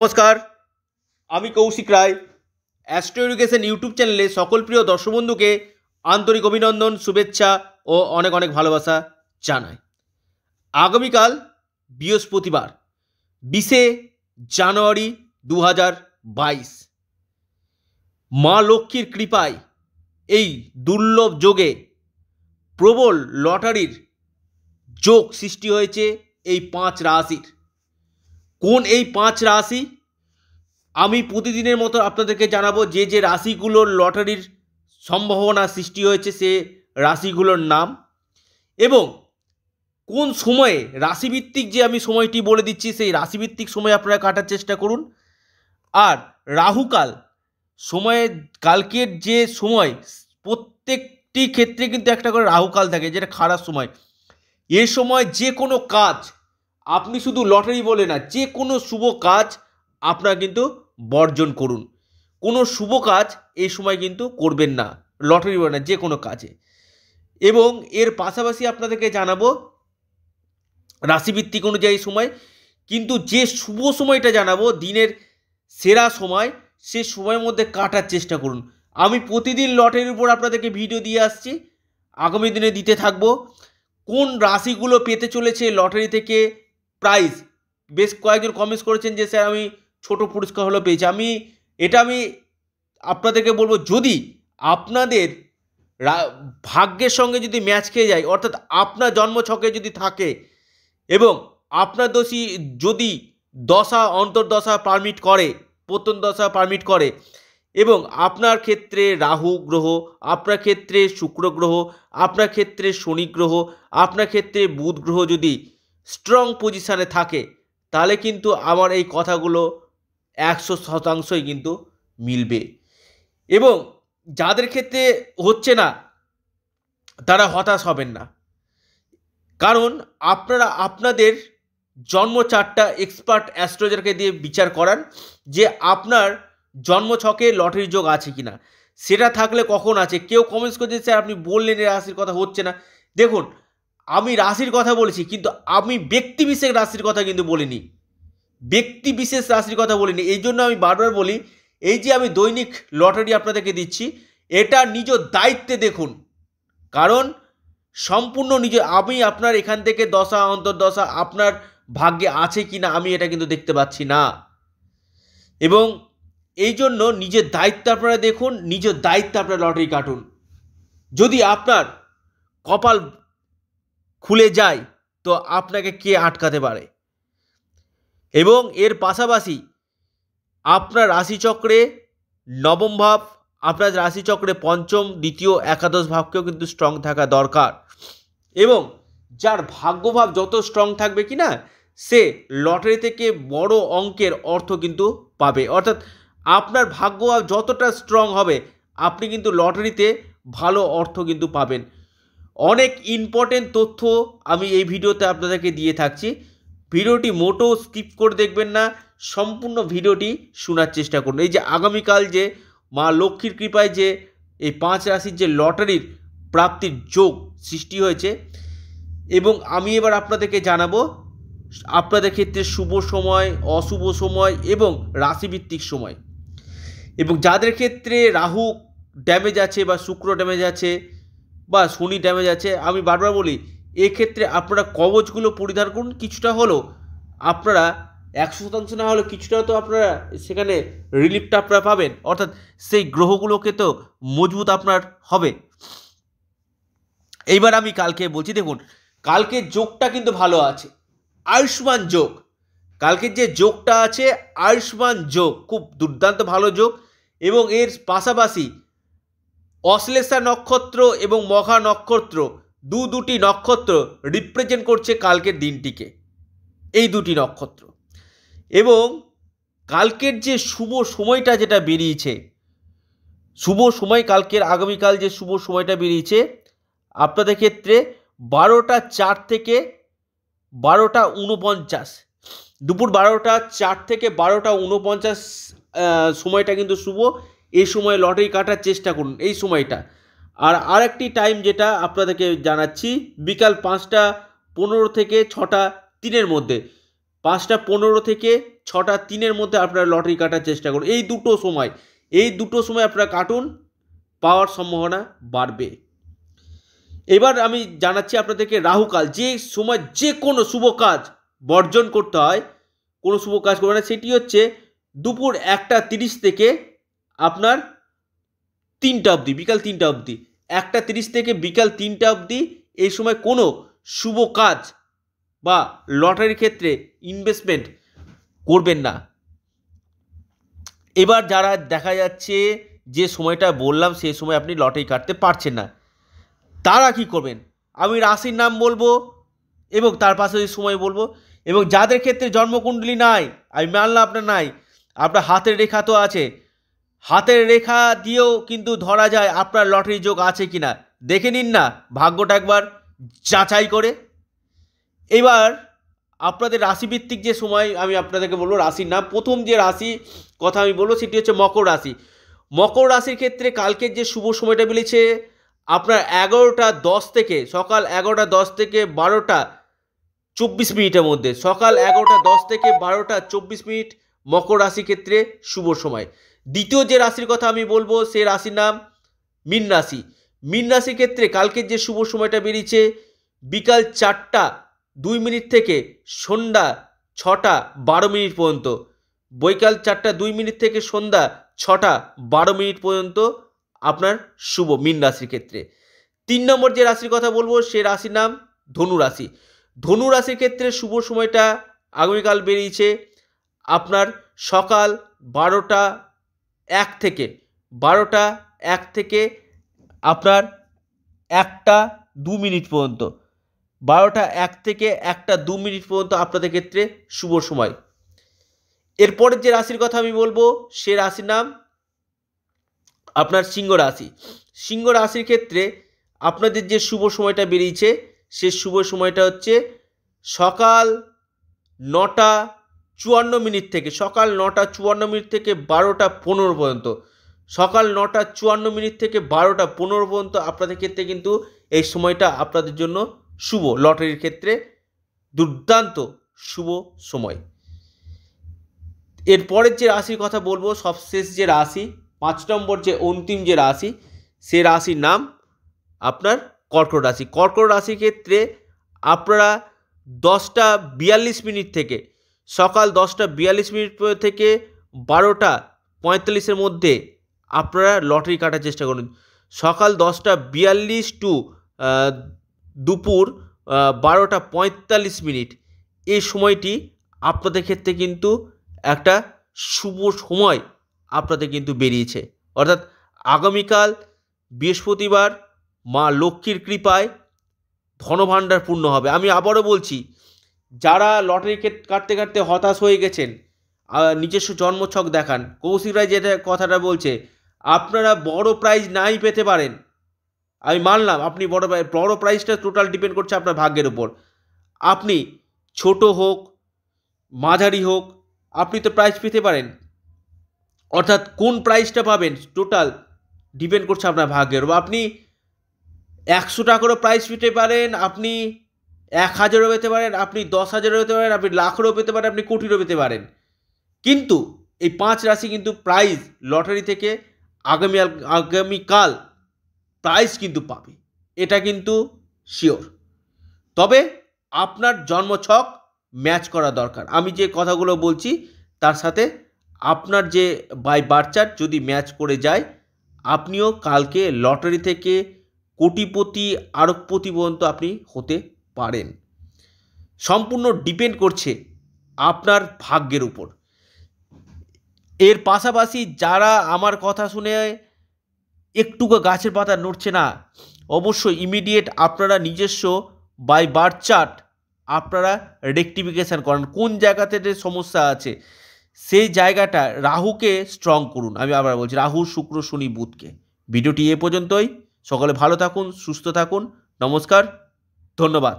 নমস্কার। আমি Kaushik Roy. Astro education YouTube চ্যানেলে সকল প্রিয় দর্শক বন্ধুকে আন্তরিক অভিনন্দন, শুভেচ্ছা ও অনেক অনেক ভালোবাসা জানাই। আগামীকাল বৃহস্পতিবার, বিশে জানুয়ারি দু বাইশ। মা লক্ষ্মীর কৃপায় এই দুর্লভ যোগে প্রবল লটারির যোগ সৃষ্টি হয়েছে এই পাঁচ রাশির। কোন এই পাঁচ রাশি? আমি প্রতিদিনের মতো আপনাদেরকে জানাব যে যে রাশিগুলোর লটারির সম্ভাবনা সৃষ্টি হয়েছে সে রাশিগুলোর নাম এবং কোন সময়ে রাশিভিত্তিক যে আমি সময়টি বলে দিচ্ছি সেই রাশিভিত্তিক সময় আপনারা কাটার চেষ্টা করুন। আর রাহুকাল সময়ে কালকের যে সময় প্রত্যেকটি ক্ষেত্রে কিন্তু একটা করে রাহুকাল থাকে যেটা খারাপ সময়। এ সময় যে কোনো কাজ আপনি শুধু লটারি বলে না, যে কোনো শুভ কাজ আপনারা কিন্তু বর্জন করুন। কোনো শুভ কাজ এই সময় কিন্তু করবেন না, লটারি বলে না, যে কোনো কাজে। এবং এর পাশাপাশি আপনাদেরকে জানাব, রাশিভিত্তিক অনুযায়ী সময়, কিন্তু যে শুভ সময়টা জানাব, দিনের সেরা সময়, সে সময়ের মধ্যে কাটার চেষ্টা করুন। আমি প্রতিদিন লটারির উপর আপনাদেরকে ভিডিও দিয়ে আসছি, আগামী দিনে দিতে থাকব। কোন রাশিগুলো পেতে চলেছে লটারি থেকে প্রাইজ বেশ কয়েকজন কমেন্টস করেছেন যে, স্যার, আমি ছোট পুরস্কার হলো পেয়েছি। আমি, এটা আমি আপনাদেরকে বলব, যদি আপনাদের ভাগ্যের সঙ্গে যদি ম্যাচ খেয়ে যায়, অর্থাৎ আপনার জন্মছকে যদি থাকে এবং আপনার দোষী যদি দশা, অন্তর্দশা পারমিট করে প্রত্যন দশা পারমিট করে এবং আপনার ক্ষেত্রে রাহু গ্রহ, আপনার ক্ষেত্রে শুক্র গ্রহ, আপনার ক্ষেত্রে শনি গ্রহ, আপনার ক্ষেত্রে বুধ গ্রহ যদি স্ট্রং পজিশানে থাকে, তাহলে কিন্তু আমার এই কথাগুলো একশো শতাংশই কিন্তু মিলবে। এবং যাদের ক্ষেত্রে হচ্ছে না, তারা হতাশ হবেন না। কারণ আপনারা, আপনাদের জন্ম চারটা এক্সপার্ট অ্যাস্ট্রোলজারকে দিয়ে বিচার করান যে আপনার জন্ম ছকে লটারি যোগ আছে কি না সেটা থাকলে কখন আছে? কেউ কমেন্টস করছে, স্যার, আপনি বললেন এই রাশির কথা, হচ্ছে না। দেখুন আমি রাশির কথা বলেছি, কিন্তু আমি ব্যক্তি বিশেষ রাশির কথা কিন্তু বলিনি। ব্যক্তি বিশেষ রাশির কথা বলিনি। এই জন্য আমি বারবার বলি, এই যে আমি দৈনিক লটারি আপনাদেরকে দিচ্ছি, এটা নিজ দায়িত্বে দেখুন। কারণ সম্পূর্ণ নিজ, আমি আপনার এখান থেকে দশা, অন্তর্দশা আপনার ভাগ্যে আছে কি না আমি এটা কিন্তু দেখতে পাচ্ছি না। এবং এই জন্য নিজের দায়িত্ব আপনারা দেখুন নিজের দায়িত্বে আপনার লটারি কাটুন। যদি আপনার কপাল খুলে যায়, তো আপনাকে কে আটকাতে পারে? এবং এর পাশাপাশি আপনার রাশিচক্রে নবম ভাব, আপনার রাশিচক্রে পঞ্চম, দ্বিতীয়, একাদশ ভাবকেও কিন্তু স্ট্রং থাকা দরকার। এবং যার ভাগ্যভাব যত স্ট্রং থাকবে কি না, সে লটারি থেকে বড় অঙ্কের অর্থ কিন্তু পাবে। অর্থাৎ আপনার ভাগ্যভাব যতটা স্ট্রং হবে, আপনি কিন্তু লটারিতে ভালো অর্থ কিন্তু পাবেন। অনেক ইম্পর্টেন্ট তথ্য আমি এই ভিডিওতে আপনাদেরকে দিয়ে থাকছি। ভিডিওটি মোটো স্কিপ করে দেখবেন না, সম্পূর্ণ ভিডিওটি শোনার চেষ্টা করুন। এই যে আগামীকাল যে মা লক্ষ্মীর কৃপায় যে এই পাঁচ রাশির যে লটারির প্রাপ্তির যোগ সৃষ্টি হয়েছে এবং আমি এবার আপনাদেরকে জানাব, আপনাদের ক্ষেত্রে শুভ সময়, অশুভ সময় এবং রাশিভিত্তিক সময়। এবং যাদের ক্ষেত্রে রাহু ড্যামেজ আছে বা শুক্র ড্যামেজ আছে বা শনি ড্যামেজ আছে। আমি বারবার বলি, এক্ষেত্রে আপনারা কবচগুলো পরিধান করুন, কিছুটা হলেও। আপনারা একশো শতাংশ না হলেও কিছুটা তো আপনারা সেখানে রিলিফটা আপনারা পাবেন। অর্থাৎ সেই গ্রহগুলোকে তো মজবুত আপনার হবে। এইবার আমি কালকে বলছি, দেখুন কালকে যোগটা কিন্তু ভালো আছে। আয়ুষ্মান যোগ। কালকের যে যোগটা আছে, আয়ুষ্মান যোগ, খুব দুর্দান্ত ভালো যোগ। এবং এর পাশাপাশি অশ্লেষা নক্ষত্র এবং মঘা নক্ষত্র, দু দুটি নক্ষত্র রিপ্রেজেন্ট করছে কালকের দিনটিকে। এই দুটি নক্ষত্র। এবং কালকের যে শুভ সময়টা যেটা বেরিয়েছে, শুভ সময় কালকের, আগামীকাল যে শুভ সময়টা বেরিয়েছে, আপনাদের ক্ষেত্রে বারোটা চার থেকে বারোটা উনপঞ্চাশ দুপুর বারোটা চার থেকে বারোটা উনপঞ্চাশ সময়টা কিন্তু শুভ। এই সময় লটারি কাটার চেষ্টা করুন, এই সময়টা। আর আরেকটি টাইম যেটা আপনাদেরকে জানাচ্ছি, বিকাল পাঁচটা পনেরো থেকে ছটা তিনের মধ্যে। পাঁচটা পনেরো থেকে ছটা তিনের মধ্যে আপনারা লটারি কাটার চেষ্টা করুন। এই দুটো সময়, এই দুটো সময় আপনারা কাটুন, পাওয়ার সম্ভাবনা বাড়বে। এবার আমি জানাচ্ছি আপনাদেরকে রাহুকাল যে সময় যে কোনো শুভ কাজ বর্জন করতে হয়, কোনো শুভ কাজ করবে না, সেটি হচ্ছে দুপুর একটা তিরিশ থেকে আপনার তিনটা অবধি, বিকাল তিনটা অবধি। একটা তিরিশ থেকে বিকাল তিনটা অবধি এই সময় কোনো শুভ কাজ বা লটারির ক্ষেত্রে ইনভেস্টমেন্ট করবেন না। এবার যারা দেখা যাচ্ছে যে সময়টা বললাম, সেই সময় আপনি লটারি কাটতে পারছেন না, তারা কি করবেন? আমি রাশির নাম বলব এবং তার পাশে সময় বলব এবং যাদের ক্ষেত্রে জন্মকুণ্ডলী নাই, আমি মানলাম আপনার নাই, আপনার হাতের রেখা তো আছে হাতের রেখা দিয়েও কিন্তু ধরা যায় আপনার লটারি যোগ আছে কি না দেখে নিন না, ভাগ্যটা একবার যাচাই করে। এবার আপনাদের রাশিভিত্তিক যে সময় আমি আপনাদেরকে বলব, রাশির নাম, প্রথম যে রাশি কথা আমি বলব সেটি হচ্ছে মকর রাশি। মকর রাশির ক্ষেত্রে কালকের যে শুভ সময়টা মিলেছে, আপনার এগারোটা দশ থেকে, সকাল এগারোটা দশ থেকে বারোটা চব্বিশ মিনিটের মধ্যে, সকাল এগারোটা দশ থেকে বারোটা চব্বিশ মিনিট মকর রাশি ক্ষেত্রে শুভ সময়। দ্বিতীয় যে রাশির কথা আমি বলব সে রাশির নাম মিন রাশি মিন রাশির ক্ষেত্রে কালকের যে শুভ সময়টা বেরিয়েছে, বিকাল চারটা, দুই মিনিট থেকে সন্ধ্যা ছটা, বারো মিনিট পর্যন্ত। বৈকাল চারটা, দুই মিনিট থেকে সন্ধ্যা ছটা, বারো মিনিট পর্যন্ত আপনার শুভ মিন রাশির ক্ষেত্রে। তিন নম্বর যে রাশির কথা বলব সে রাশির নাম ধনু রাশি ধনু রাশির ক্ষেত্রে শুভ সময়টা আগামীকাল বেরিয়েছে, আপনার সকাল বারোটা এক থেকে, বারোটা এক থেকে আপনার একটা দু মিনিট পর্যন্ত। বারোটা এক থেকে একটা দু মিনিট পর্যন্ত আপনাদের ক্ষেত্রে শুভ সময়। এরপরের যে রাশির কথা আমি বলব, সে রাশির নাম আপনার সিংহ রাশি। সিংহ রাশির ক্ষেত্রে আপনাদের যে শুভ সময়টা বেরিয়েছে, সে শুভ সময়টা হচ্ছে সকাল নটা চুয়ান্ন মিনিট থেকে, সকাল নটা চুয়ান্ন মিনিট থেকে বারোটা পনেরো পর্যন্ত। সকাল নটা চুয়ান্ন মিনিট থেকে বারোটা পনেরো পর্যন্ত আপনাদের ক্ষেত্রে কিন্তু এই সময়টা আপনাদের জন্য শুভ। লটারির ক্ষেত্রে দুর্দান্ত শুভ সময়। এরপরের যে রাশির কথা বলব, সবশেষ যে রাশি, পাঁচ নম্বর যে অন্তিম যে রাশি, সে রাশির নাম আপনার কর্কট রাশি। কর্কট রাশির ক্ষেত্রে আপনারা দশটা বিয়াল্লিশ মিনিট থেকে সকাল দশটা বিয়াল্লিশ মিনিট থেকে বারোটা পঁয়তাল্লিশের মধ্যে আপনারা লটারি কাটার চেষ্টা করুন। সকাল দশটা বিয়াল্লিশ টু দুপুর বারোটা পঁয়তাল্লিশ মিনিট। এই সময়টি আপনাদের ক্ষেত্রে কিন্তু একটা শুভ সময় আপনাদের কিন্তু বেরিয়েছে। অর্থাৎ আগামীকাল বৃহস্পতিবার মা লক্ষ্মীর কৃপায় ধনভাণ্ডার পূর্ণ হবে। আমি আবারও বলছি যারা লটারি কাটতে কাটতে হতাশ হয়ে গেছেন নিজস্ব জন্মছক দেখান। কৌশিক রায় যেটা কথাটা বলছে, আপনারা বড় প্রাইজ নাই পেতে পারেন। আমি মানলাম, আপনি বড় বড় প্রাইজটা টোটাল ডিপেন্ড করছে আপনার ভাগ্যের উপর। আপনি ছোট হোক, মাঝারি হোক, আপনি তো প্রাইজ পেতে পারেন। অর্থাৎ কোন প্রাইজটা পাবেন টোটাল ডিপেন্ড করছে আপনার ভাগ্যের উপর। আপনি একশো টাকারও প্রাইজ পেতে পারেন, আপনি এক হাজারও পেতে পারেন, আপনি দশ হাজারও পেতে পারেন, আপনি লাখেরও পেতে পারেন, আপনি কোটিরও পেতে পারেন। কিন্তু এই পাঁচ রাশি কিন্তু প্রাইজ লটারি থেকে আগামী আগামীকাল প্রাইজ কিন্তু পাবে। এটা কিন্তু শিওর তবে আপনার জন্মছক ম্যাচ করা দরকার। আমি যে কথাগুলো বলছি, তার সাথে আপনার যে বাই বার্চার যদি ম্যাচ করে যায়, আপনিও কালকে লটারি থেকে কোটিপতি, আরবপতি পর্যন্ত আপনি হতে পারেন। সম্পূর্ণ ডিপেন্ড করছে আপনার ভাগ্যের উপর। এর পাশাপাশি যারা আমার কথা শুনে একটুকু গাছের পাতা নড়ছে না, অবশ্যই ইমিডিয়েট আপনারা নিজস্ব বাই বার্থ চার্ট আপনারা রেকটিফিকেশান করেন। কোন জায়গাতে সমস্যা আছে, সেই জায়গাটা রাহুকে স্ট্রং করুন। আমি আবার বলছি, রাহু, শুক্র, শনি, বুধকে। ভিডিওটি এ পর্যন্তই। সকলে ভালো থাকুন, সুস্থ থাকুন। নমস্কার। ধন্যবাদ